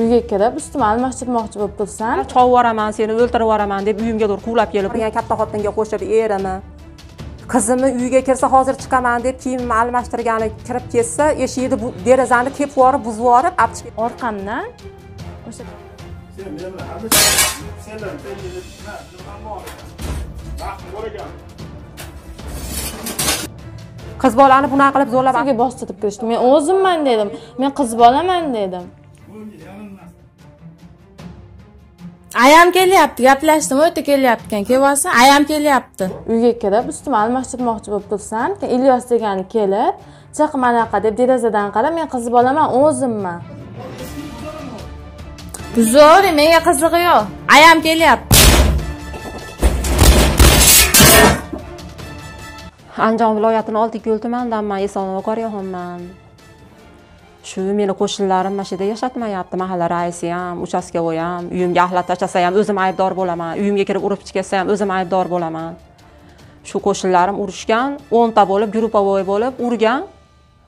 uyga kirib ustimni almashtirmoqchi bo'lib tursan chovib yuboraman seni o'ltirib yuboraman deb uyimga doğru quvlab kelib katta xotinga qo'shib erini qizimni uyga kirsa hozir chiqaman deb kiyimimni almashtirgani kirib ketsa eshikni bu- derazani tepib yuborib buzib yuborib olib chiqib orqamdan o'sha sen men bilan hamisha sen qiz bolani bunaqa qilib zo'rlab Sizga bostirib kirishdi men o'zimman dedim. Men qiz bolaman dedim. Ayam kelyapti gaplashdim. O'ta kelyapti ekan kelyapsan ayam kelyapti. Uyga kirib ustimni almashtirmoqchi bo'lib tursan ilyos degani kelib chiq manaqa deb derazadan qarab men qiz bolaman o'zimman. Buzori menga qizig'i yo'q. Ayam kelyapti andijon viloyatini oltiko'l tumanidanman esonova qoryaxonman shu meni qo'shnilarim mana shu yerda yashatmayapti. Mahalla raisi ham uchastkovoy ham uyimga axlat tashlasa ham o'zim aybdor bo'laman. Uyimga kirib urib ketsa ham o'zim aybdor bo'laman. Shu qo'shnilarim urushgan o'nta bo'lib групповой bo'lib urgan.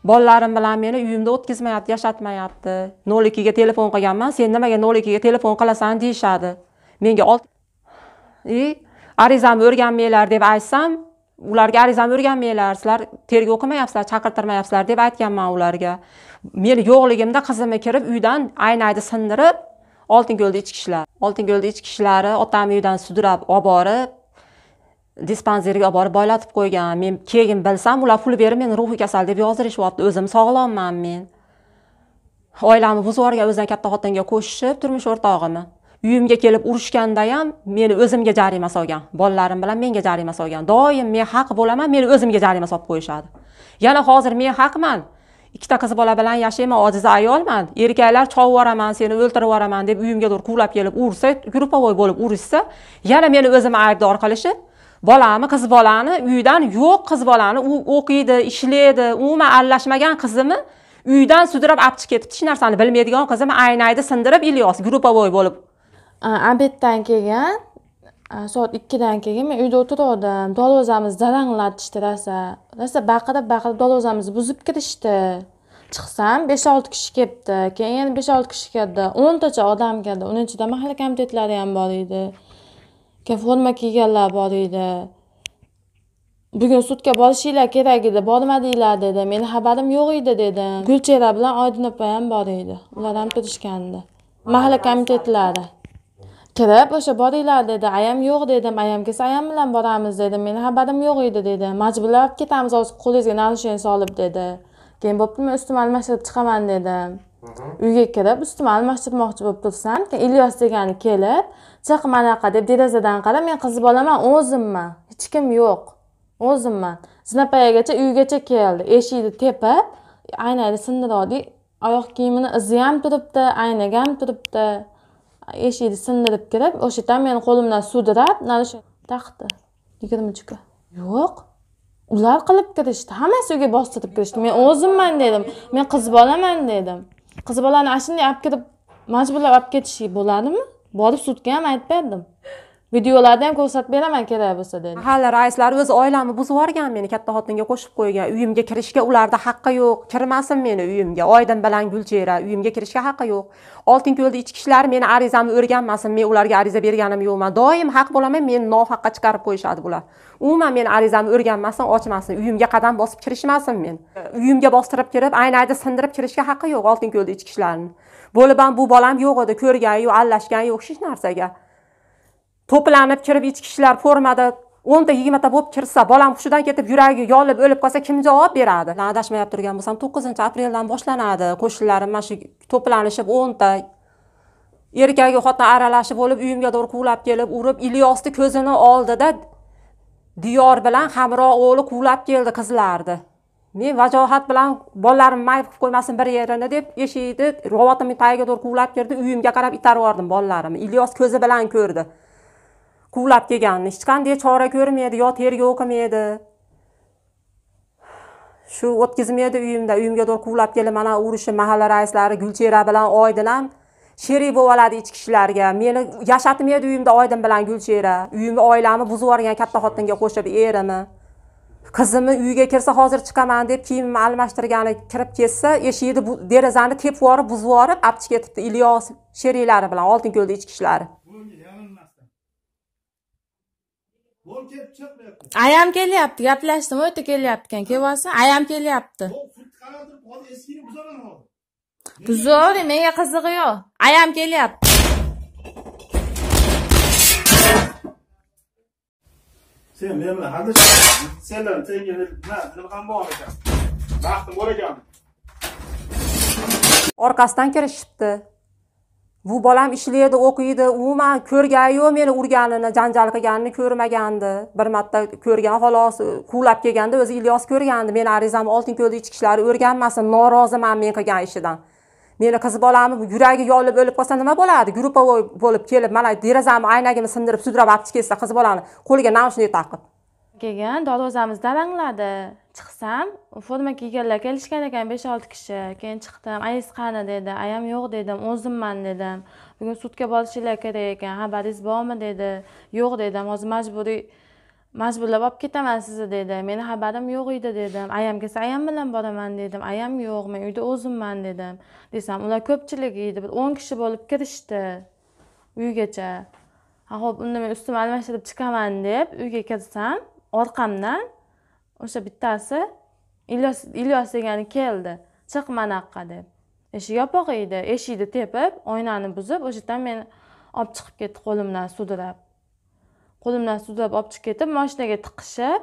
Bolalarim bilan meni uyimda o'tkazmayapti yashatmayapti. Nol ikkiga telefon qilganman sen nimaga nol ikkiga telefon qilasan deyishadi. Menga olti и arizamni o'rganmanglar deb aytsam ularga arizamni o'rganmanglar. Sizlar tergov qilmayapsizlar chaqirtirmayapsizlar deb aytganman ularga. Meni yo'qligimda qizimni kirib uydan aynayni sindirib oltinko'lda ichki ishlar. Oltinko'lda ichki ishlari otamni uyidan sudrab olib borib dispanserga olib borib boylatib qo'ygan. Men keyin bilsam ular pul berib meni ruhiy kasal deb yozdirishyapti o'zim sog'lomman men. Oilamni buzib yuborgan o'zidan katta xotinga qo'shishib turmush o'rtog'imni uyimga kelib urushganda ham meni o'zimga jarima solgan bolalarim bilan menga jarima solgan. Doim men haq bo'laman meni o'zimga jarima solib qo'yishadi. Yana hozir men haqman. Ikkita qiz bola bilan yashayman ojiza ayolman. Erkaklar chovib yuboraman seni o'ltirib yuboraman deb uyimga doğru quvlab kelib ursa групповой bo'lib urishsa yana meni o'zimni aybdor qilishib bolamni qiz bolani uydan yo'q qiz bolani u o'qiydi ishlaydi umuman aralashmagan qizimni uydan sudrab olib chiqib ketibdi hech narsani bilmaydigan qizimni aynayni sindirib ilyos групповой bo'lib obeddan keyin soat ikkidan keyin men uyda o'tirgandim darvozamizni jaranglatishdi rosa rosa baqirib baqirib darvozamizni buzib kirishdi. Chiqsam besh olti kishi kelibdi keyin yana besh olti kishi keldi. O'ntacha odam keldi. Uni ichida mahalla komitetlari ham bor edi. Keyin forma kiyganlar bor edi. Bugun sudga borishinglar kerak edi bormadinglar dedi. Meni xabarim yo'q edi dedim gulchehra bilan oydin opa ham bor edi. Ular ham turishgandi. Mahalla komitetlari kirib o'sha boringlar dedi. Ayam yo'q dedim. Ayam kelsa ayam bilan boramiz dedim meni xabarim yo'q edi dedi. Majburlab ketamiz hozir qo'lingizga narusение solib dedi. Keyin bo'pti men ustimni almashtirib chiqaman dedim uyga kirib ustimni almashtirmoqchi bo'lib tursam keyin ilyos degani kelib chiq manaqa deb derazadan qarab men qiz bolaman o'zimman hech kim yo'q. O'zimman zinapoyagacha uygacha keldi. Eshikni tepib aynakni sindirdik oyoq kiyimini izi ham turibdi aynaga ham turibdi eshikni sindirib kirib o'sha yerdan meni qo'limdan sudrab narusha- taqdi yigirmanchi kun yo'q. Ular qilib kirishdi. Hammasi uyga bostirib kirishdi. Men o'zimman dedim. Men qiz bolaman dedim. Qiz bolani ana shunday olib kirib majburlab olib ketish bo'ladimi? Borib sudga ham aytib berdim. Videolarda ham ko'rsatib beraman kerak bo'lsa dedi. Mahalla raislari o'z oilamni buzib yuborgan meni katta xotinga qo'shib qo'ygan. Uyimga kirishga ularda haqqi yo'q. Kirmasin meni uyimga. Oydin bilan gulchehra uyimga kirishga haqqi yo'q. Oltinko'lda ichki ishlar meni arizamni o'rganmasin men ularga ariza berganim yo'qman doim haq bo'laman meni nohaqqa chiqarib qo'yishadi bular. Umuman meni arizamni o'rganmasin ochmasin uyimga qadam bosib kirishmasin men. Uyimga bostirib kirib aynaydi sindirib kirishga haqqi yo'q oltinko'lda ichki ishlarni bo'lib ham bu bolam yo'q edi ko'rgani yo'q aralashgani yo'q hech narsaga. To'planib kirib ichki ishlar formada o'nta yigirmata bo'lib kirsa bolam hushidan ketib yuragi yolib o'lib qolsa kim javob beradi? Man adashmayap turgan bo'lsam to'qqizinchi apreldan boshlanadi. Qo'shnilarim mana shu to'planishib o'nta erkagi xotin aralashib bo'lib uyimga doğru quvlab kelib urib ilyosni ko'zini oldida diyor bilan hamroh o'g'li quvlab keldi qizlarni. Men vajohat bilan bolalarim mayib qilib qo'ymasin bir yerini deb eshikni ravotimni tagiga doğru quvlab kirdi uyimga qarab itarib yubordim bolalarimni. Ilyos ko'zi bilan ko'rdi. Quvlab kelganini hech qanday chora ko'rmaydi yo tergov qilmaydi shu o'tkazmaydi uyimda. Uyimga dor quvlab kelib mana urishi mahalla raislari gulchera bilan oydin ham sherik bo'lib oladi ichki ishlarga. Meni yashatmaydi uyimda oydin bilan gulchera. Uyimni oilamni buzib yuborgan katta xotinga qo'shib erimni qizimni uyga kirsa hozir chiqaman deb kiyimimni almashtirgani kirib ketsa eshikni derazani tepib yuborib buzib yuborib olib chiqib ketibdi. Ilyos sheriklari bilan oltinko'lda ichki ishlar kelib chiqmayapti. Ayam kelyapti gaplashdim o'ta kelyapti ekan kelib olsin ayam kelyapti. Eskini buzaman hozir buzavering menga qizig'i yo'q. Ayam kelyapti. Sen men bilan hadlashma senlar senga nima nima ham bor ekan? Baxtim bor ekan. Orqasidan kirishibdi bu bolam ishlaydi o'qiydi. Umuman ko'rgani yo'q meni urganini janjal qilganini ko'rmagandi. Bir marta ko'rgan xolos quvlab kelganda o'zi ilyos ko'rgandi. Meni arizamni oltinko'lda ichki ishlar o'rganmasin noroziman men qilgan ishidan. Meni qiz bolamni yuragi yorilib o'lib qolsa nima bo'ladi? Групповой bo'lib kelib mana derazamni aynagimni sindirib sudrab olib chiqib ketsa qiz bolani qo'liga naushnik taqib. Kelgan darvozamiz darangladi chiqsam forma kiyganlar kelishgan ekan besh olti kishi. Keyin chiqdim. Ayingiz qani dedi ayam yo'q dedim. O'zimman dedim. Bugun sudga borishinglar kerak ekan. Xabaringiz bormi dedi. Yo'q dedim. Hozir majburiy majburlab olib ketaman sizni dedi. Meni xabarim yo'q edi dedim. Ayam kelsa ayam bilan boraman dedim. Ayam yo'q men uyda o'zimman dedim. Desam ular ko'pchilik edi bir o'n kishi bo'lib kirishdi uygacha. Ha ho'p unda men ustimni almashtirib chiqaman deb uyga kirsam orqamdan o'sha bittasi ilyos ilyos degani keldi. Chiq mana deb. Eshik yopiq edi. Eshikni tepib oynani buzib o'sha yerdan meni olib chiqib ketdi qo'limdan sudrab. Qo'limdan sudrab olib chiqib ketib moshinaga tiqishib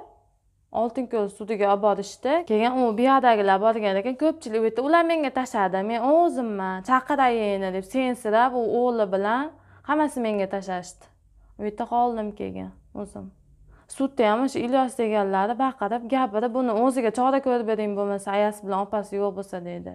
oltinko'l sudiga olib borishdi. Keyin u buyoqdagilar borgan ekan ko'pchilik u yerda ular menga tashladi men o'zimman chaqirayini deb sensirab u o'g'li bilan hammasi menga tashlashdi. U yerda qoldim keyin o'zim. Sudda ham o'sha ilyos deganlari baqirib gapirib buni o'ziga chora ko'rib bering bo'lmasa ayasi bilan opasi yo'q bo'lsa deydi.